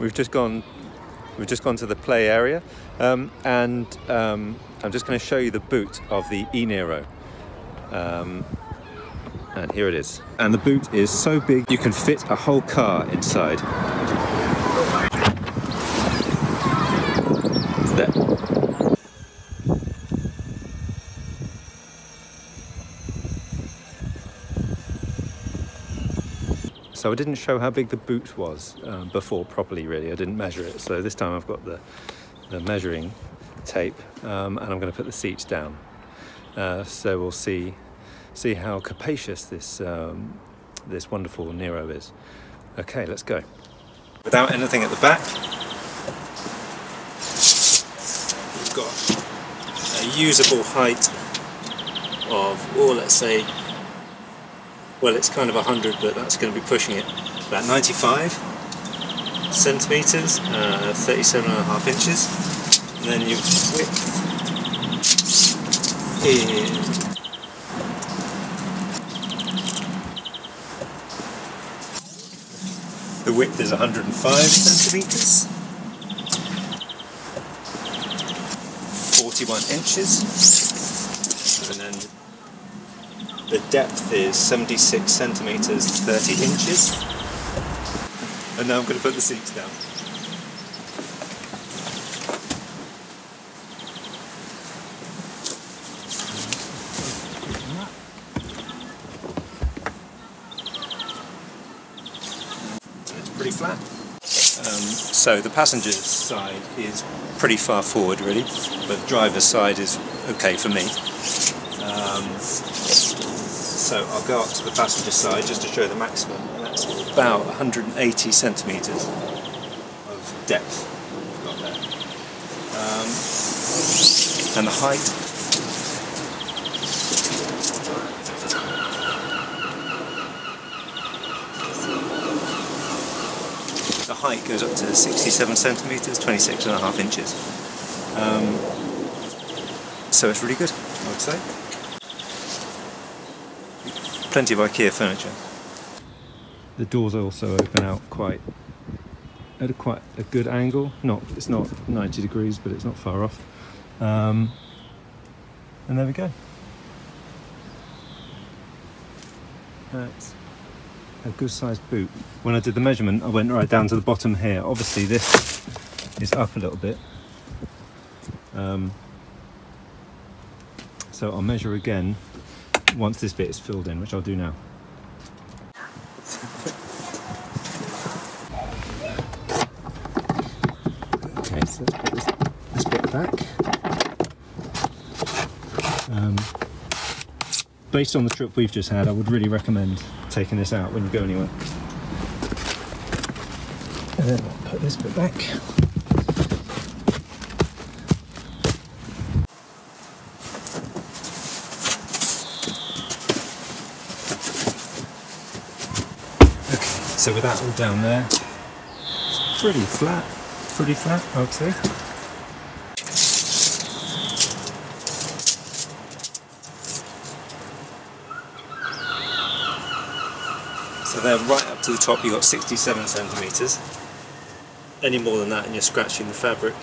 we've just gone we've just gone to the play area um, and um, I'm just going to show you the boot of the E Nero. Um, and here it is. And the boot is so big you can fit a whole car inside. There. So I didn't show how big the boot was um, before properly really, I didn't measure it. So this time I've got the, the measuring tape um, and I'm going to put the seats down. Uh, so we'll see see how capacious this um, this wonderful Niro is. Okay, let's go. Without anything at the back, we've got a usable height of, or let's say, well, it's kind of 100, but that's going to be pushing it. About 95 centimeters, uh, 37 and a half inches. And then your width is The width is 105 centimeters, 41 inches, and then the depth is 76 centimeters, 30 inches. And now I'm going to put the seats down. It's pretty flat. Um, so the passenger side is pretty far forward really, but the driver's side is okay for me. Um, so I'll go up to the passenger side just to show the maximum, and that's about 180 centimetres of depth we've got there. Um, and the height the height goes up to 67 centimetres, 26 and a half inches. Um, so it's really good, I would say. Plenty of IKEA furniture. The doors also open out quite at a quite a good angle. Not it's not 90 degrees, but it's not far off. Um, and there we go. That's a good sized boot. When I did the measurement, I went right down to the bottom here. Obviously, this is up a little bit. Um, so I'll measure again once this bit is filled in, which I'll do now. Okay, so let's put this, this bit back. Um, based on the trip we've just had, I would really recommend taking this out when you go anywhere. And then I'll put this bit back. Okay, so with that all down there, it's pretty flat, pretty flat, I would say. So there, right up to the top, you've got 67 centimetres. Any more than that, and you're scratching the fabric.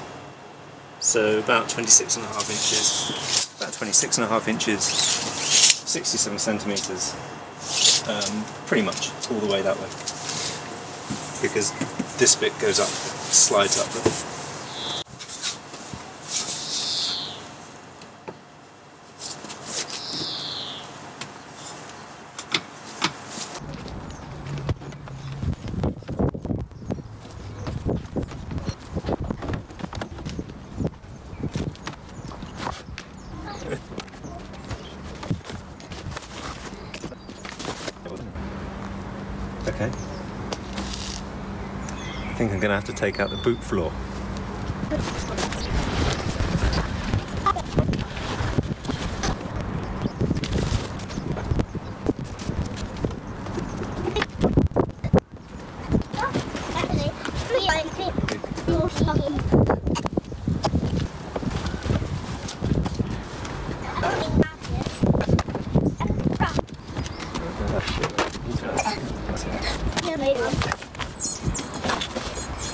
So about 26 and a half inches. About 26 and a half inches, 67 centimetres. Um, pretty much all the way that way. Because this bit goes up, slides up. Okay. I think I'm going to have to take out the boot floor.